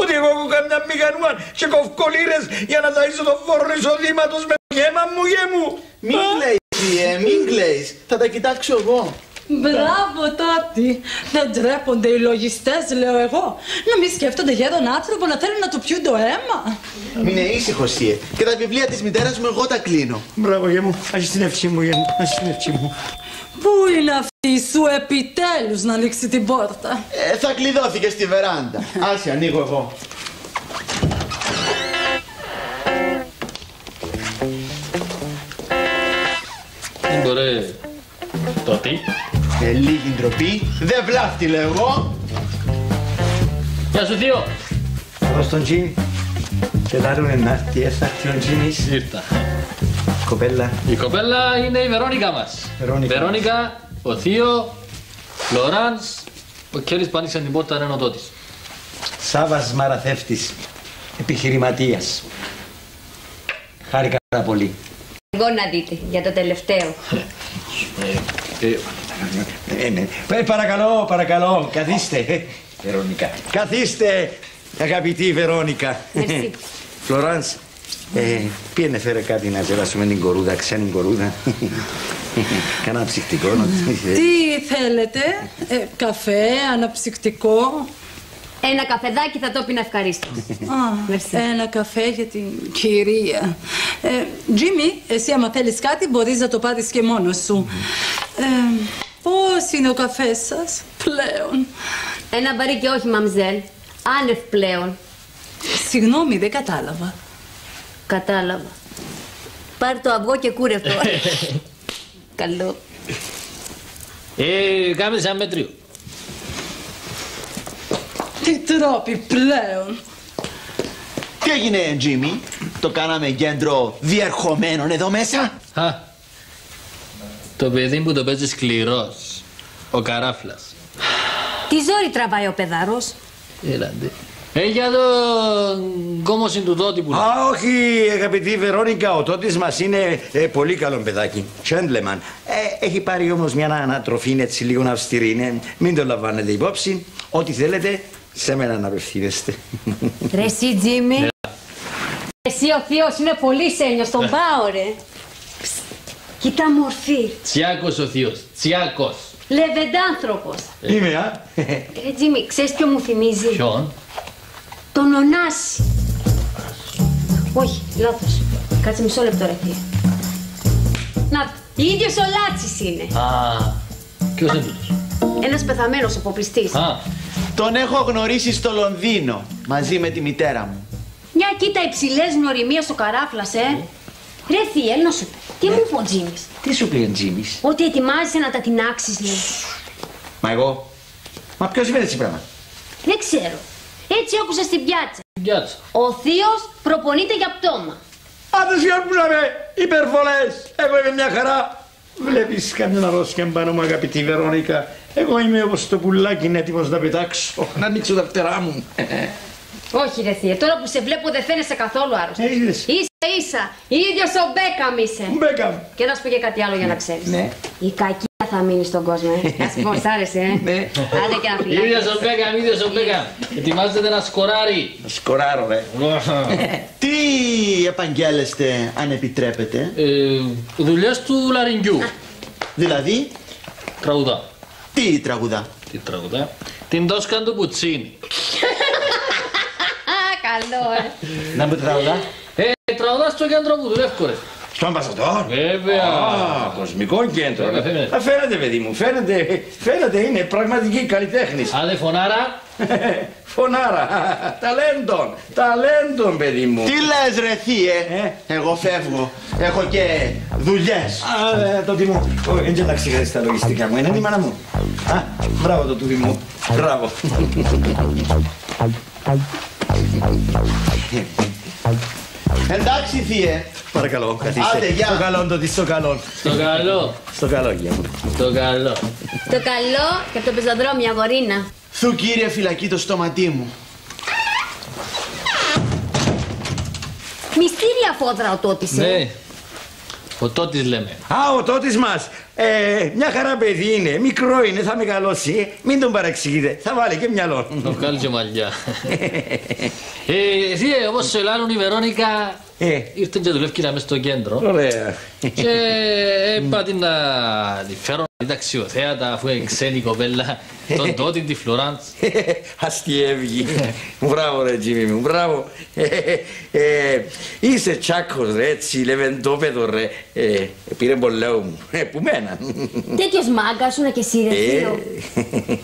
ότι εγώ έχω καμιά μηχανούαν και κοφκολύρες για να ταΐσω το φόρο εισοδήματος με το γέμα μου, γέ μου. Μην κλαίεις, θεία, μην κλαίεις. Θα τα κοιτάξω εγώ. Μπράβο, Τάτι. Δεν ντρέπονται οι λογιστές, λέω εγώ. Να μην σκέφτονται για τον άνθρωπο να θέλουν να του πιούν το αίμα. Μην είναι ήσυχος, θεία. Και τα βιβλία της μητέρας μου εγώ τα κλείνω. Μπράβο, γέ μου. Ας την ευχή μου, γέ μου. Ας την ευχή μου. Πού είναι αυτή σου επιτέλους να ανοίξει την πόρτα. Ε, θα κλειδώθηκε στη βεράντα. Άσε, ανοίγω εγώ. Δεν μπορεί. Το τι; Ε, λίγη ντροπή. Δεν βλάφτη, λέω εγώ. Γεια σου θείο. Εδώ στον Τζίμι. Και δάρουνε να έρθει, ε, θα έρθει ο Τζίμις. Ήρθα. Κοπέλα. Η κοπέλα είναι η Βερόνικα μας. Βερόνικα. Βερόνικα, ο θείο, Λοράνς, ο Κέρις που άνοιξε την πόρτα είναι ο τότης. Σάβας Μαραθεύτης. Επιχειρηματίας. Χάρηκα πάρα πολύ. Εγώ να δείτε για το τελευταίο. Ε, Ε, ναι. Ε, παρακαλώ, παρακαλώ, καθίστε. Ε, Βερόνικα. Καθίστε, αγαπητή Βερόνικα. Μερσή. Φλωράνς, ε, πήγαινε φέρε κάτι να ζελάσουμε την κορούδα, ξένη κορούδα. Κάνα ψυχτικό. να της- Τι θέλετε, ε, καφέ, αναψυκτικό; Ένα καφεδάκι θα το πίνα ευχαρίστω. Α, Μερσή. ένα καφέ για την κυρία. Ε, Τζίμι, εσύ άμα θέλεις κάτι μπορείς να το πάρεις και μόνος σου. Ε, πώς είναι ο καφές σας πλέον; Ένα μπαρί και όχι, μαμζέλ. Άνευ πλέον. Συγγνώμη, δεν κατάλαβα. Κατάλαβα. Πάρ το αυγό και κούρευτο. Καλό. ε, κάμε σαν μέτριο. Τι τρόποι πλέον. Τι έγινε, Τζίμι; Το κάναμε κέντρο διερχομένων εδώ μέσα; Α, το παιδί που το παίζει σκληρός. Ο καράφλας. Τι ζόρι τραβάει ο παιδάρος. Έλαντε. Ε, για τον κόμωση του τότη που λέει. Α, όχι, αγαπητή Βερόνικα, ο τότης μας είναι ε, πολύ καλό παιδάκι. Τσέντλεμαν. Ε, έχει πάρει όμως μια ανατροφή έτσι λίγο αυστηρή. ναι. Μην το λαμβάνετε υπόψη. Ό,τι θέλετε, σε μένα να απευθύνεστε. Ρε εσύ, Τζίμι. Εσύ ο θείος είναι πολύ σένιος, τον πάω ρε. Ψ, Κοίτα μορφή. Τσιάκος ο θείος. Τσιάκος. Λεβεντάνθρωπος. Είμαι, α. Ρε Τζίμι, ξέρεις ποιο μου θυμίζει; Ποιον; Τον Ωνάση. Όχι, λάθος. Κάτσε μισό λεπτό ρε θεία. Να, ίδιος ο Λάτσης είναι. Α, ποιος είναι τούτος. Ένας πεθαμένος αποπληστής. Α, Τον έχω γνωρίσει στο Λονδίνο μαζί με τη μητέρα μου. Μια κοίτα υψηλές γνωριμίες στο καράφλας, ε. Ρε θεία, να σου πω. Τι μου είπε ο Τζίμις; Τι σου πει ο Τζίμις; Ότι ετοιμάζεσαι να τα τεινάξεις, λέει. Μα εγώ. Μα ποιος είπε έτσι πράγμα; Δεν ξέρω. Έτσι άκουσα στην πιάτσα. πιάτσα. Ο θείος προπονείται για πτώμα. Άντε σιωρπούσαμε, υπερβολές. Εγώ είμαι μια χαρά. Βλέπεις καμιά αρρώστια πάνω μου αγαπητή Βερόνικα. Εγώ είμαι όπως το πουλάκι είναι έτοιμος να πετάξω. Να ανοίξω τα φτερά μου. Όχι ρε θεία, τώρα που σε βλέπω δεν φαίνεσαι καθόλου άρρωστη. Ε, είδες. Ίσα ίσα, ίδιος ο Μπέκαμ είσαι. Μπέκαμ. Και να σου πω και κάτι άλλο για να ξέρεις. Ναι. Η κακία θα μείνει στον κόσμο. ε. Α πούμε, σ' άρεσε, ε. Ναι. Άντε και να φυλάκι. Ίδιος ο Μπέκαμ, ίδιος ο Μπέκαμ. Ετοιμάζεται να σκοράρει. Σκοράρω, ρε. Τι επαγγέλλεστε, αν επιτρέπετε; Ε, Δουλειές του Λαρινγκιού. Δηλαδή, Τραγουδά. τι τραγουδά; Τι τραγουδά; Την Τόσκα του Πουτσίνη. Α, καλό, ε. Να μου τραγουδά. Ε, τραγουδά στο κέντρο που δουλεύω ρε. Στο Αμπασαντόρ. Βέβαια. Α, κοσμικό κέντρο. Φαίνεται, φαίνεται. Α, Φαίνεται, παιδί μου, φαίνεται, φαίνεται, είναι πραγματική καλλιτέχνη. Άντε φωνάρα. Φωνάρα, ταλέντον, ταλέντον, παιδί μου. Τι λες ρε θύε, Ε; εγώ φεύγω. Έχω και δουλειές. Α, ε, το μου. Όχι, δεν τα ξεχάσει τα λογιστικά μου. Είναι η μάνα μου. Α, μπράβο το τούδι μου. Μπράβο. Εντάξει θύε, Παρακαλώ, καθίστε. Άντε, γεια. Στο καλό το της, στο καλό. Στο καλό. Στο καλό, γεια μου. Στο καλό. Το καλό και από το πεζοδρόμιο, αγορίνα. θου κύριε φυλακή το στόματί μου. Μυστήρια φόδρα ο τότης, ε. Ναι. Ο Τότης λέμε. Α, ο τότης μας. Ε, μια χαρά παιδί είναι, μικρό είναι, θα μεγαλώσει. ε. Μην τον παραξηγείτε, θα βάλει και μυαλό. Το βγάλει και μαλλιά. Ε, θύε, όπως σε λάλλουν η Βερόνικα, Ε. ήρθε και δουλεύει να μες στο κέντρο. Ωραία. Και είπα την να τη φέρω να δει τα αξιοθέατα αφού είναι ξένη κοπέλα. Τον Τότη, τη Φλωράντς. Αστιεύγει. Μπράβο ρε Τζίμι μου, μπράβο. Ε, ε, Είσαι τσάκος ρε, έτσι, λεβεντόπεδο ρε. Ε, Πήρε πολλαίο μου. Ε, Που μένα. Τέτοιος μάγκας σου να και εσύ, ρε Ε. θείο.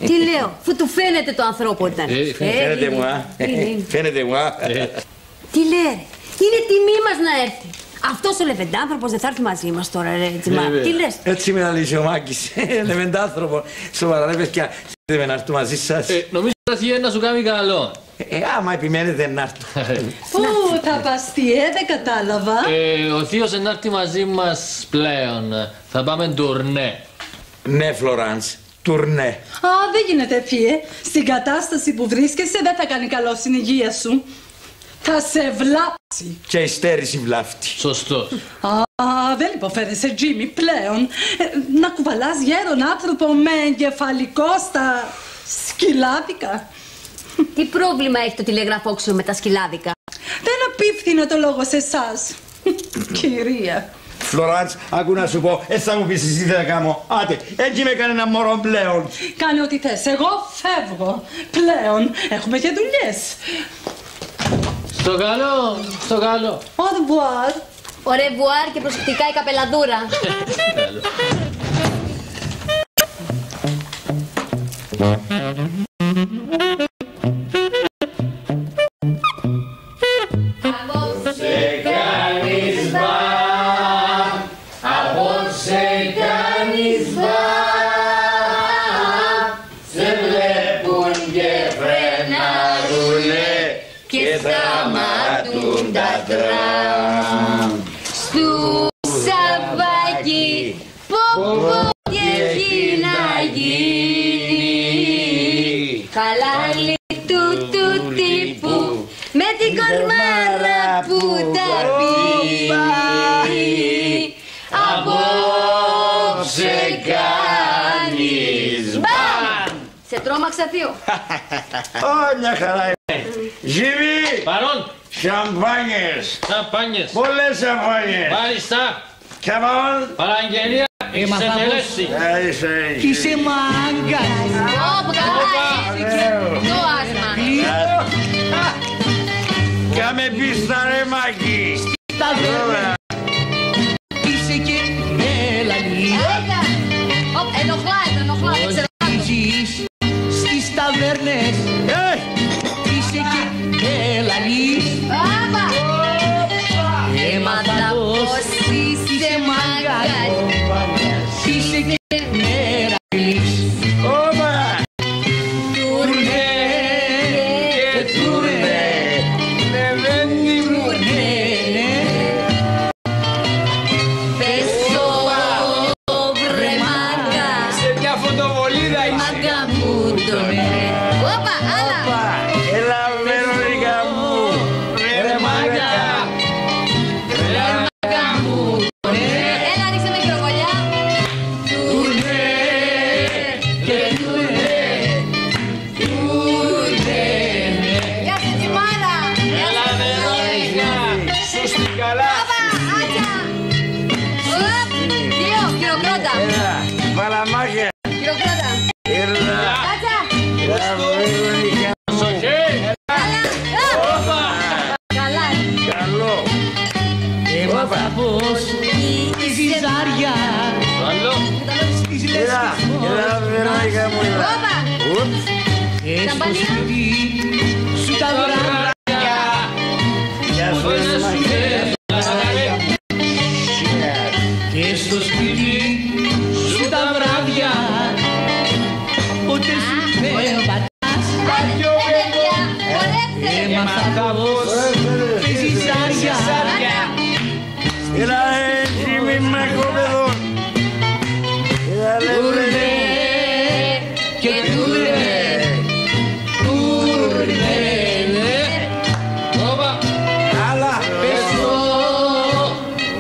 Τι λέω, αφού του φαίνεται το ανθρώπο ήταν. Ε, Φαίνεται είναι, μου, α. είναι, είναι. Φαίνεται μου, α. Ε, Τι λέει, ρε; είναι τιμή μας να έρθει. Αυτός ο λεβεντάνθρωπος δεν θα έρθει μαζί μας τώρα, ρε Τζιμά. Βέβαια. Τι λες; Έτσι με αναλύσει ο Μάκης. Λεβεντάνθρωπο. Σοβαρά ρε παιδιά. Θέλετε να έρθω μαζί σας. ε, Νομίζω ότι θύε να σου κάνει καλό. Ε, άμα επιμένετε να έρθω. Πού θα πας τι, ε, δεν κατάλαβα. Ε, Ο θείος να έρθει μαζί μας πλέον. Θα πάμε τουρνέ. Ναι, Φλωράνς. Τουρνέ. Α, δεν γίνεται φιέ. Στην κατάσταση που βρίσκεσαι δεν θα κάνει καλό στην υγεία σου. Θα σε βλάψει. Και η στέρηση βλάφτη. Σωστός. Α, δεν υποφέρεσαι, Τζίμι, πλέον. Ε, να κουβαλάς γέρον άνθρωπο με εγκεφαλικό στα σκυλάδικα. Τι πρόβλημα έχει το τηλεγραφόξιο με τα σκυλάδικα; Δεν απίφθηνε το λόγο σε εσάς. Κυρία. Φλωράντς, άκου να σου πω, έτσι θα μου πεις εσύ τι θα κάνω. Άτε, έτσι με κανένα μωρό πλέον. Κάνε ό,τι θες. Εγώ φεύγω. Πλέον έχουμε και δουλειές. Στο καλό, στο καλό. Au revoir. Ο ρεβουάρ και προσεκτικά η καπελαδούρα. και σταματούν τα τραμ. Στου σαβάκι, πω πω τι έχει να γίνει. Χαλάλι του του τύπου, με την κορμάρα που τα πει. Απόψε κάνεις μπαμ. Σε τρόμαξα θείο. Ω, μια χαρά είναι. Ζήβι, Παρόν, σαμπάνιες. σαμπάνιες. Πολλές σαμπάνιες. Μάλιστα, Come on. παραγγελία. Σε τελέσει. Ε, είσαι- Είσαι μάγκας. Ωπ, καλά έφυγε. Το άσμα. Κάμε πίστα ρε Μάκη. Τα δέρα.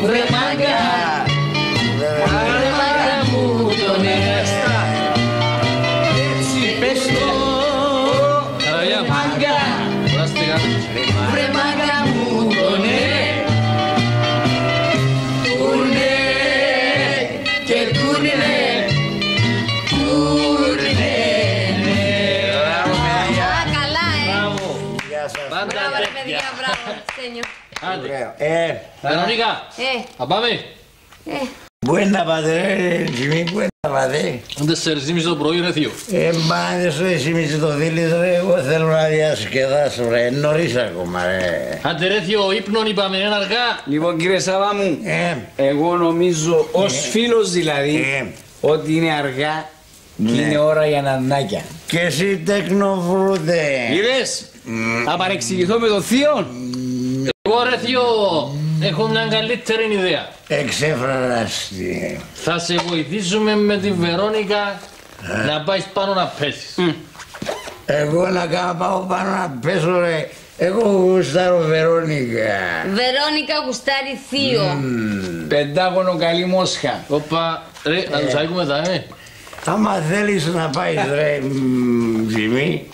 Βρε Άντε. Ωραίο. Ε, Βερονίκα. Ε, Θα πάμε. ε. Πού είναι να πάτε, ρε, Τζιμί, πού είναι να πάτε. Τέσσερις ήμιση το πρωί είναι θείο. Ε, μπάνε σου εσύ μη το δίλης, ρε, εγώ θέλω να διασκεδάσω, ρε, νωρίς ακόμα, ρε. Άντε ρε θείο, ύπνον είπαμε, είναι αργά. Λοιπόν κύριε Σάβα μου, Ε, εγώ νομίζω ως φίλος δηλαδή Ε. ότι είναι αργά και Ναι. είναι ώρα για νανάκια. και εσύ τεκνοφρούτε. Είδες, θα παρεξηγηθώ με το θείο. Εγώ ρε θείο, έχω μια καλύτερη ιδέα. Εξεφραστή. Θα σε βοηθήσουμε με τη Βερόνικα να πάεις πάνω να πέσεις. Εγώ να κάνω πάω πάνω να πέσω, ρε. Εγώ γουστάρω Βερόνικα. Βερόνικα γουστάρει θείο. Πεντάγωνο καλή μόσχα. Όπα, ρε, να τους αγούμε τα, ε. Άμα θέλεις να πάεις, ρε, μ, Τζιμί,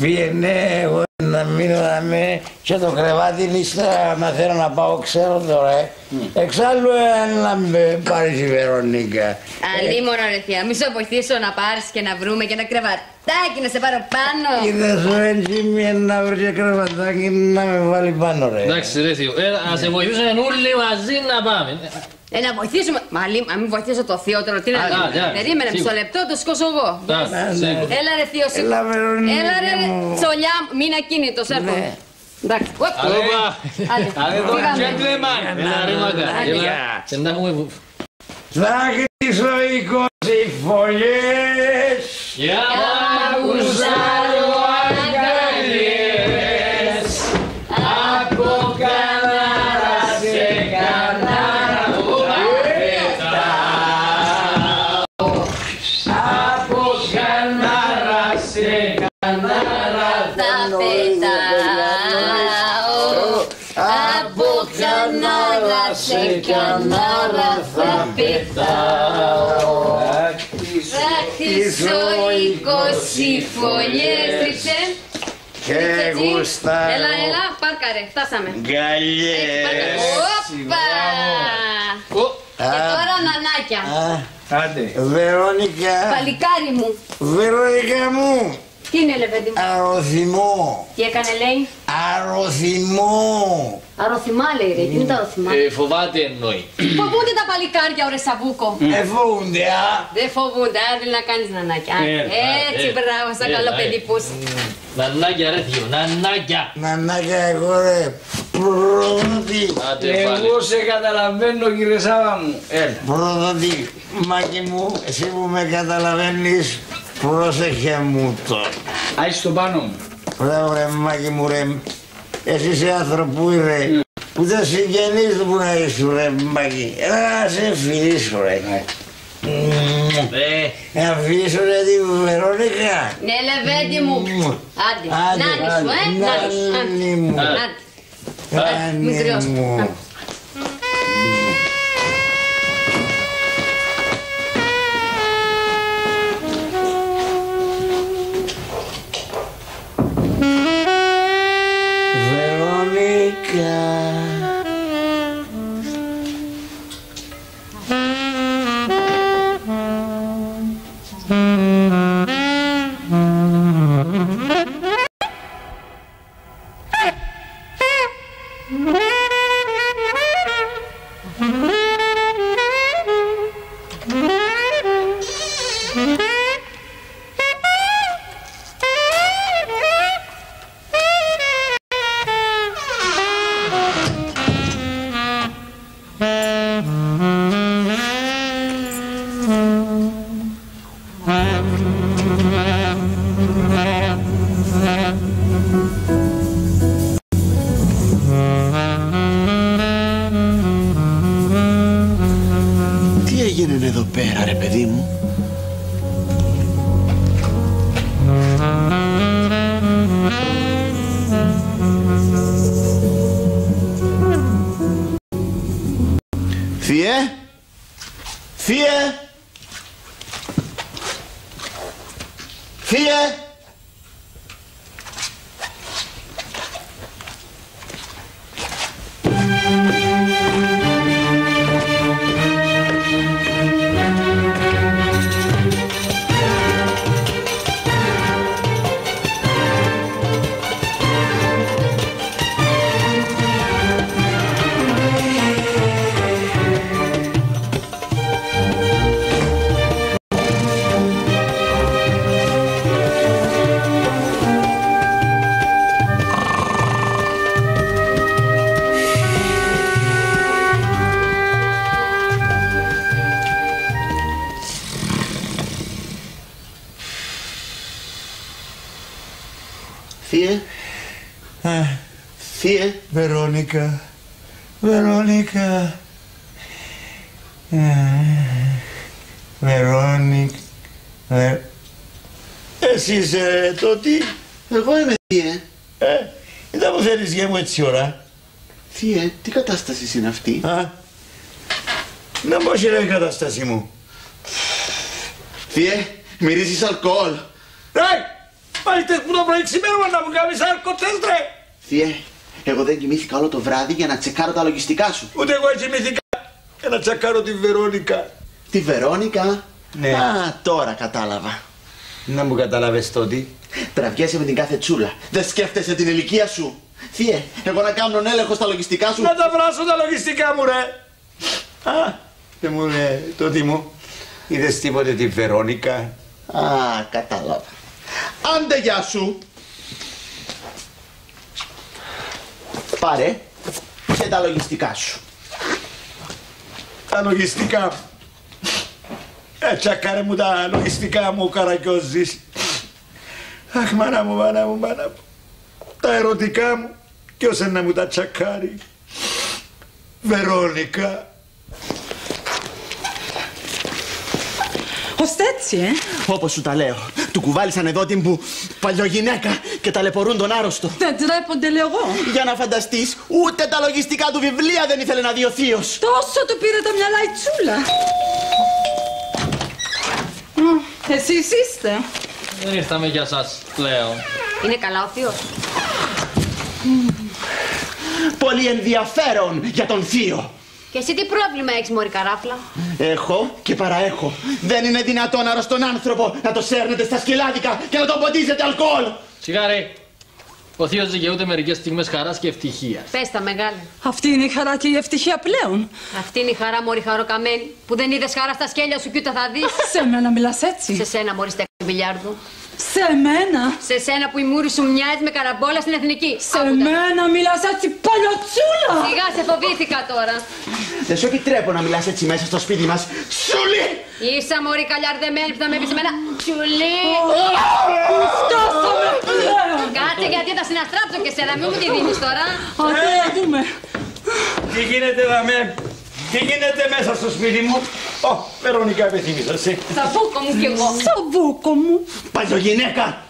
πήγαινε εγώ να μείνω να με και το κρεβάτι λίστα, να θέλω να πάω, ξέρω τώρα. ε. Εξάλλου, ε, να με πάρεις η Βερονίκα. Αλίμονο ρε θεία, μη σε βοηθήσω να πάρεις και να βρούμε και ένα κρεβατάκι να σε πάρω πάνω. Είδες σου έτσι μία να βρεις και κρεβατάκι να με βάλει πάνω, ρε. Εντάξει ρε θείο, ε, να σε βοηθήσουμε όλοι μαζί να πάμε. Ε, να βοηθήσουμε. Μα λί- μα μην βοηθήσω το θείο τώρα. Τι να Α, κάνω. α, α, Περίμενε μισό σίγουρα. λεπτό, το σηκώσω εγώ. Εντάξει, σίγουρα. Έλα ρε θείο, σηκ- Έλα, Βερονίκα Έλα ρε μου. τσολιά, μου. μην ακίνητος, έρχομαι. Εντάξει. Οπ. Όπα. Άντε, Αδε εδώ, πήγαμε. gentleman. Έλα ρε μάγκα, σε κανάρα θα πετάω θα χτίσω είκοσι φωλιές ρίξε και ρίξε έτσι. γουστάρω Έλα, έλα, πάρκαρε, φτάσαμε Έτσι, πάρκαρε. γκαλιές. Όπα! Και τώρα νανάκια. Άντε. Βερόνικα, Παλικάρι μου. Βερόνικα μου, Τι είναι, λεβέντι μου; αρωθυμό, Τι έκανε, λέει; αρωθυμό. Αρωθυμά, λέει, ρε. Τι είναι τα αρωθυμά; Ε, φοβάται εννοεί. Φοβούνται τα παλικάρια, ωραία Σαβούκο; Ε, φοβούνται, α. Δεν φοβούνται, αν θέλει να κάνεις νανάκια. Ε, Έτσι, ε, μπράβο, σαν ε, καλό ε. παιδί που είσαι. Νανάκια ρε θείο, νανάκια. Νανάκια εγώ ρε, πρώτη, Άντε πάλι. Εγώ σε καταλαβαίνω κύριε Σάβα μου. Έλα. πρώτη, Μάκη μου, εσύ που με καταλαβαίνεις, πρόσεχε μου το. Άι στο πάνω μου. Μπράβο ρε Μάκη μου ρε, εσύ είσαι άνθρωπο ρε, που δεν συγγενείς που να είσαι ρε Μάκη. Έλα να σε φιλήσω ρε. Μμμ. Ε, Να φιλήσω ρε τη Βερόνικα. Ναι, λεβέντι μου. Άντε, Άντε, νάνι σου, ε, νάνι σου. Νάνι μου. Άντε. Νάνι Μικρός. μου. Βερόνικα, Βερόνικα. Ε, Βερόνικα. Βε- Εσύ είσαι το τι; Εγώ είμαι Θιέ. Ε, ήταν που θέλεις για μου έτσι ώρα. Θιέ, τι κατάσταση είναι αυτή; Α, να πω είναι η κατάσταση μου. Θιέ, μυρίζεις αλκοόλ; Ρε, μάλιστα που το πρωί ξημέρωμα να μου κάνεις αλκοτσές ρε. Θιέ, εγώ δεν κοιμήθηκα όλο το βράδυ για να τσεκάρω τα λογιστικά σου. Ούτε εγώ έτσι μυθήκα για να τσακάρω τη Βερόνικα. Τη Βερόνικα; Ναι. Α, τώρα κατάλαβα. Να μου καταλάβες τότε. Τραβιέσαι με την κάθε τσούλα. Δεν σκέφτεσαι την ηλικία σου. Θιέ, εγώ να κάνω έλεγχο στα λογιστικά σου. Να τα βράσω τα λογιστικά μου ρε. Α, δεν μου ρε, τότε μου. Είδες τίποτε τη Βερόνικα. Α, κατάλαβα. Άντε γεια σου. Πάρε και τα λογιστικά σου. Τα λογιστικά. Ε, τσακάρε μου τα λογιστικά μου, καρακιόζης. Αχ, μάνα μου, μάνα μου, μάνα μου. Τα ερωτικά μου, ποιος είναι να μου τα τσακάρει; Βερόνικα. Ώστε έτσι, ε; Όπως σου τα λέω. Του κουβάλισαν εδώ την που παλιογυναίκα και ταλαιπωρούν τον άρρωστο. Δεν τρέπονται, λέω εγώ. Για να φανταστείς, ούτε τα λογιστικά του βιβλία δεν ήθελε να δει ο θείος. Τόσο του πήρε τα μυαλά η τσούλα. Μ, Εσείς είστε. Δεν ήρθαμε για σας πλέον. Είναι καλά ο θείος; Πολύ ενδιαφέρον για τον θείο. Και εσύ τι πρόβλημα έχεις μωρή καράφλα; Έχω και παραέχω. Δεν είναι δυνατόν αρρωστόν άνθρωπο να το σέρνετε στα σκυλάδικα και να τον ποτίζετε αλκοόλ. Σιγάρε. Ο θείος δικαιούται μερικές στιγμές χαράς και ευτυχίας. Πες τα μεγάλα. Αυτή είναι η χαρά και η ευτυχία πλέον. Αυτή είναι η χαρά μωρή χαροκαμένη που δεν είδες χαρά στα σκέλια σου κι ούτε θα δεις. Σε μένα μιλάς έτσι. Σε σένα μωρή στέκτη μπιλιάρδου. Σε μένα. Σε σένα που η μούρη σου μοιάζει με καραμπόλα στην εθνική. Σε μένα μιλάς έτσι παλιοτσούλα. Σιγά σε φοβήθηκα τώρα. Δεν σου επιτρέπω να μιλάς έτσι μέσα στο σπίτι μας. Σούλη! Ίσα μωρή καλιαρδεμένη που θα με πεις εμένα. Τσουλί. Φτάσαμε πλέον. Κάτσε γιατί θα συναστράψω και σένα. Μην μου τη δίνεις τώρα. Άντε να δούμε. Τι γίνεται δαμέ. Τι γίνεται μέσα στο σπίτι μου; Ω, Βερόνικα, επιθυμήσα σε. Θα μπούκο μου κι εγώ. Στο μπούκο μου. Παλιογυναίκα!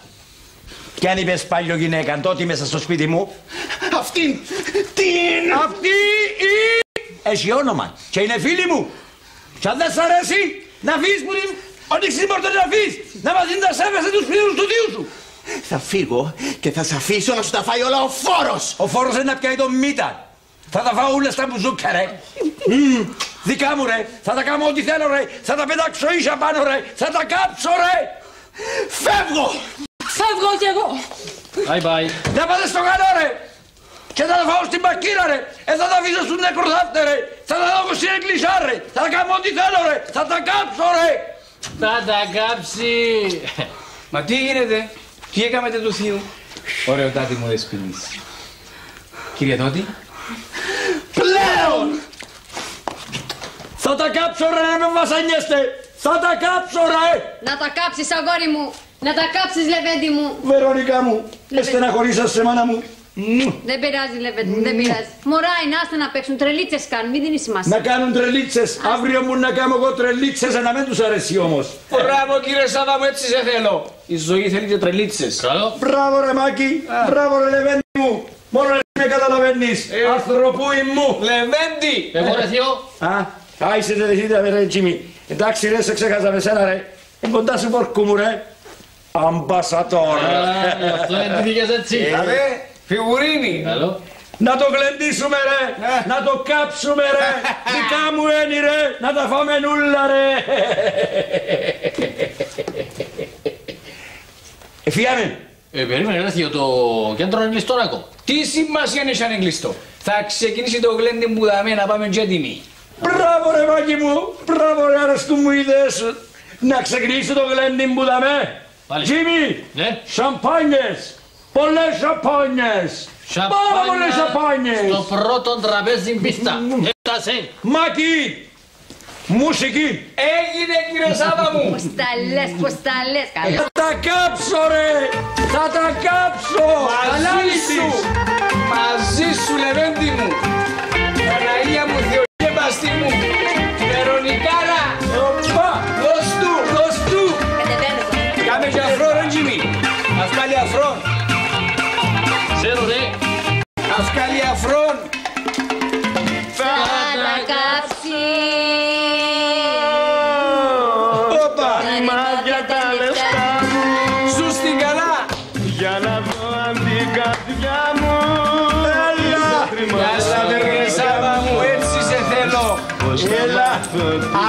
Κι αν είπες παλιό γυναίκα, τότε μέσα στο σπίτι μου. Αυτήν! Την! Αυτή η... Έχει όνομα και είναι φίλη μου. Κι αν δεν σ' αρέσει, να φύγεις που την... Ανοίξεις την πόρτα και να φύγεις. Να μάθεις να σέβεσαι τους φίλους του δίου σου. Θα φύγω και θα σε αφήσω να σου τα φάει όλα ο φόρος! Ο φόρος είναι να πιάει το μύτα. Θα τα φάω όλα στα μπουζούκια ρε. Μμμ, Δικά μου ρε. Θα τα κάνω ό,τι θέλω ρε. Θα τα πετάξω ίσα πάνω ρε. Θα τα κάψω ρε. Φεύγω! Φεύγω κι εγώ. Bye bye. Να πάτε στο καλό ρε. Και θα τα φάω στην πακύρα ρε. Ε, θα τα αφήσω στους νεκροθάφτε ρε. Θα τα δώσω στην εκκλησιά ρε. Θα τα κάνω ό,τι θέλω ρε. Θα τα κάψω ρε. Θα τα κάψει. Μα τι γίνεται, τι έκαμε του θείου; Ωραίο τάτι μου δεσποινής. Κύριε Τότη. Πλέον! Θα τα κάψω ρε, να με βασανιέστε! Θα τα κάψω ρε! Να τα κάψεις αγόρι μου. Να τα κάψεις Λεβέντη μου. Βερονικά μου, με στεναχωρήσας σε μάνα μου. Δεν πειράζει Λεβέντη μου, δεν πειράζει. Μωρά είναι, άστα να παίξουν τρελίτσες κάνουν, μην δίνεις Να σημασία. κάνουν τρελίτσες. Αύριο μου να κάνω εγώ τρελίτσες, να μην τους αρέσει όμως. Μπράβο κύριε Σάβα μου, έτσι σε θέλω. Η ζωή θέλει και τρελίτσες. Καλό. Μπράβο ρε Μάκη, μπράβο ρε Λεβέντη μου. Μόνο εσύ με καταλαβαίνεις. Ανθρωπούι μου. Λεβέντη! Εγώ ρε θείο. Α, α, είσαι τελεχίδια με ρε Τζίμι. Εντάξει ρε, σε ξέχασα με σένα ρε. Είναι κοντά σου πόρκου μου ρε. Αμπασατόρ. Α, Αυτό είναι τι δικές έτσι. Ρε, φιγουρίνη. Καλό. Να το γλεντήσουμε ρε, να το κάψουμε ρε, δικά μου ένι ρε, να τα φάμε νουλα ρε. Εφιάμε. Ε, περίμενε ρε θείο, το κέντρο είναι κλειστό ακόμα. Τι σημασία έχει αν είναι κλειστό. Θα ξεκινήσει το γλέντι που δαμε να πάμε και έτοιμοι. Μπράβο ρε Μάκη μου, μπράβο ρε αρέσκουν μου οι ιδέες σου. Να ξεκινήσει το γλέντι που δαμε. Πάλι. Τζίμι, Ναι. σαμπάνιες, πολλές σαμπάνιες. Πάρα πολλές Στο σαμπάνιες. πρώτο τραπέζι πίστα. Έφτασε. Μάκη, μουσική. Έγινε κύριε Σάβα μου. Πώς τα λες, πώς τα λες. Καλό. Θα τα κάψω ρε! Θα τα κάψω! Μαζί σου. Μαζί σου Λεβέντη μου. Παναγία μου, Θεοκέμπαστη μου. Βερονικάρα. Οπα! Δώσ' του, δώσ' του. Κατεβαίνω. Κάμε και αφρό ρε Τζίμι. Αυκάλει αφρό. Ξέρω ρε. Αυκάλει αφρό. Θα τα κάψεις.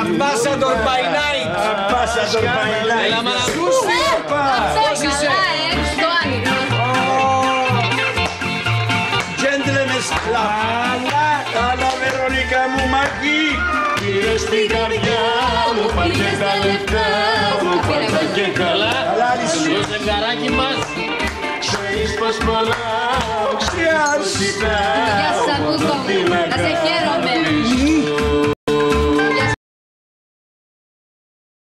Ambassador by night. Πάσα τον παϊλάει! Έλα μάνα. Σου στην όπα. Πώς Αυτό είσαι; καλά, ε, στο άνοιγμα. Gentlemen club! Καλά Βερονίκα μου μαγεί! Πήρες την καρδιά μου Πάρτε τα λεφτά μου Πάρτε και καλά Καλά λύσου! Το ζευγαράκι μας. Ξέρεις πως πολλά Γεια σου. Γεια σας Αγκούστο μου. Να σε χαίρομαι.